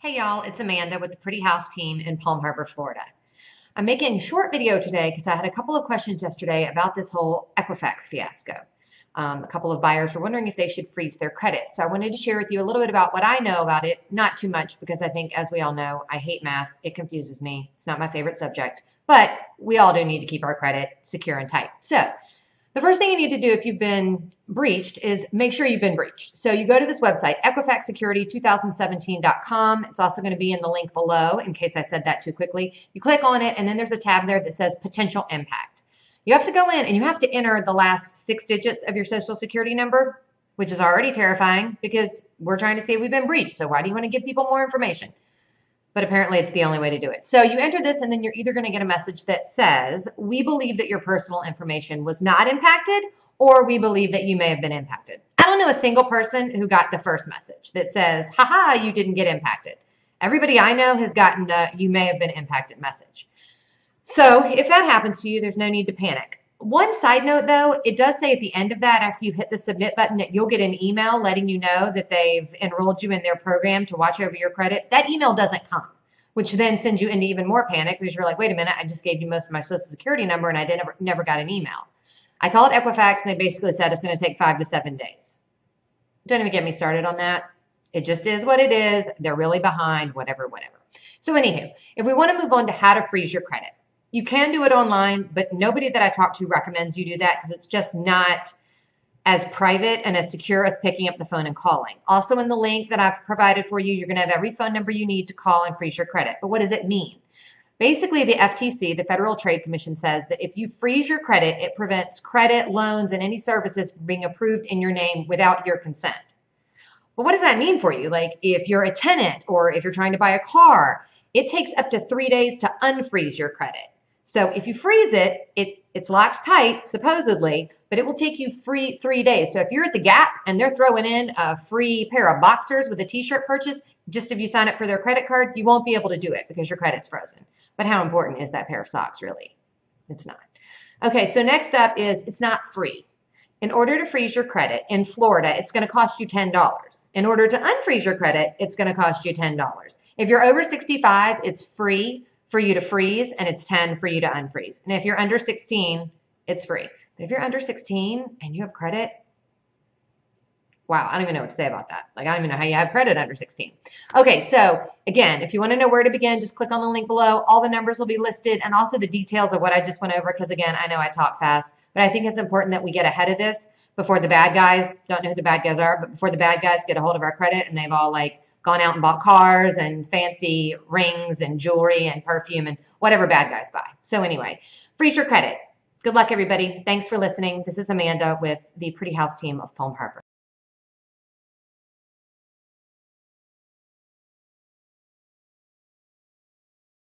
Hey y'all, it's Amanda with the Pretty House team in Palm Harbor, Florida. I'm making a short video today because I had a couple of questions yesterday about this whole Equifax fiasco. Um, a couple of buyers were wondering if they should freeze their credit. So I wanted to share with you a little bit about what I know about it, not too much because I think, as we all know, I hate math. It confuses me. It's not my favorite subject, but we all do need to keep our credit secure and tight. So the first thing you need to do if you've been breached is make sure you've been breached. So you go to this website, equifaxsecurity2017.com. It's also going to be in the link below in case I said that too quickly. You click on it, and then there's a tab there that says potential impact. You have to go in and you have to enter the last six digits of your social security number, which is already terrifying because we're trying to say we've been breached. So why do you want to give people more information? But apparently it's the only way to do it. So you enter this and then you're either going to get a message that says, we believe that your personal information was not impacted or we believe that you may have been impacted. I don't know a single person who got the first message that says, haha, you didn't get impacted. Everybody I know has gotten the you may have been impacted message. So if that happens to you, there's no need to panic. One side note though, it does say at the end of that, after you hit the submit button, that you'll get an email letting you know that they've enrolled you in their program to watch over your credit. That email doesn't come which then sends you into even more panic because you're like, wait a minute, I just gave you most of my social security number and I never, never got an email. I call it Equifax and they basically said it's going to take five to seven days. Don't even get me started on that. It just is what it is. They're really behind, whatever, whatever. So anywho, if we want to move on to how to freeze your credit, you can do it online, but nobody that I talk to recommends you do that because it's just not – as private and as secure as picking up the phone and calling. Also in the link that I've provided for you, you're going to have every phone number you need to call and freeze your credit. But what does it mean? Basically, the FTC, the Federal Trade Commission, says that if you freeze your credit, it prevents credit, loans, and any services from being approved in your name without your consent. Well, what does that mean for you? Like if you're a tenant or if you're trying to buy a car, it takes up to three days to unfreeze your credit. So if you freeze it, it it's locked tight, supposedly, but it will take you free three days. So if you're at the Gap and they're throwing in a free pair of boxers with a t-shirt purchase, just if you sign up for their credit card, you won't be able to do it because your credit's frozen. But how important is that pair of socks really? It's not. Okay, so next up is it's not free. In order to freeze your credit in Florida, it's going to cost you $10. In order to unfreeze your credit, it's going to cost you $10. If you're over 65, it's free for you to freeze and it's 10 for you to unfreeze. And if you're under 16, it's free. But if you're under 16 and you have credit, wow, I don't even know what to say about that. Like, I don't even know how you have credit under 16. Okay, so again, if you want to know where to begin, just click on the link below. All the numbers will be listed and also the details of what I just went over because, again, I know I talk fast, but I think it's important that we get ahead of this before the bad guys, don't know who the bad guys are, but before the bad guys get a hold of our credit and they've all like gone out and bought cars and fancy rings and jewelry and perfume and whatever bad guys buy. So anyway, freeze your credit. Good luck, everybody. Thanks for listening. This is Amanda with the Pretty House team of Palm Harbor.